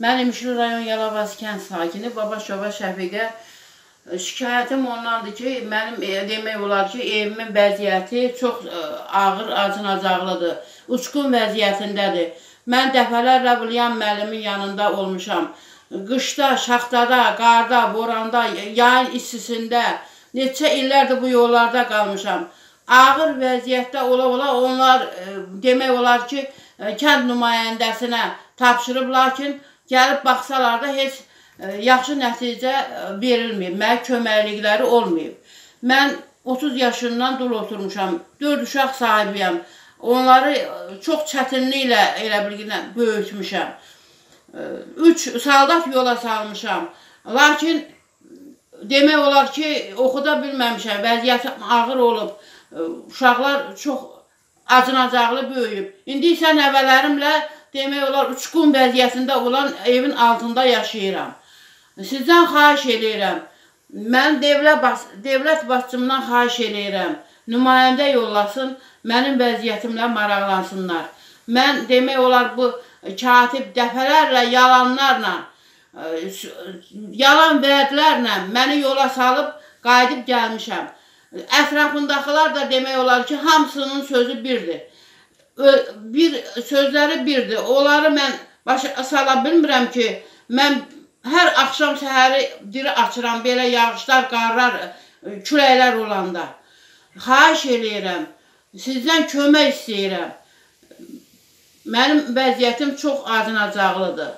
Mən İmişli rayon Yalavaz kənd sakini Babaşova Şəfiqə e, şikayətim ondandır ki, mənim e, demək olar ki, evimin vəziyyəti çox e, ağır, acınacaqlıdır. Uçqun vəziyyətindədir. Mən dəfələrlə Vılyan müəllimin yanında olmuşam. Qışda, şaxtada, qarda, boranda, yayın istisində neçə illərdir bu yollarda qalmışam. Ağır vəziyyətdə ola-ola onlar demək olar ki, kənd nümayəndəsinə tapşırıb, lakin gəlib baxsalar da heç e, yaxşı nəticə e, verilməyib. Mənə köməklikləri olmayıb. Mən 30 yaşından dul oturmuşam. 4 uşaq sahibiyəm. Onları e, çox çətinliklə elə bilginə böyütmüşəm. 3 saldat yola salmışam. Lakin demək olar ki, oxuda bilməmişəm. Vəziyyətim ağır olub. Uşaqlar çox acınacaqlı böyüyüb. İndi isə nəvələrimlə demək olar uçqun vəziyyətində olan evin altında yaşayıram. Sizdən xahiş eləyirəm. Mən dövlət baş, dövlət başçımdan xahiş eləyirəm. Nümayəndə yollasın, mənim vəziyyətimlə maraqlansınlar. Mən demək olar bu katib dəfələrlə yalanlarla, e, yalan vədlərlə məni yola salıb qayıdıb gəlmişəm. Ətrafındakılar da demək olar ki, hamısının sözü birdir. Bir sözləri birdir. Onları mən başa sala bilmirəm ki, mən hər axşam səhəri diri açıram belə yağışlar, qarlar, e, küləklər olanda. Xahiş eləyirəm. Sizdən kömək istəyirəm. Mənim vəziyyətim çox acınacaqlıdır.